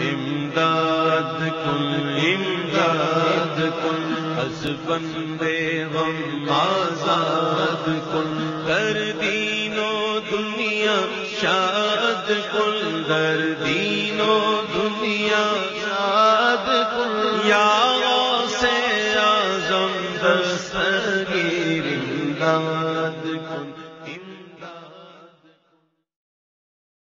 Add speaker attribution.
Speaker 1: امداد کن امداد کن، از بندے غم آزاد کن کر دین و دنیا شاد کن، در دین و دنیا شاد کن۔ یا سے آزم دستگیر امداد کن۔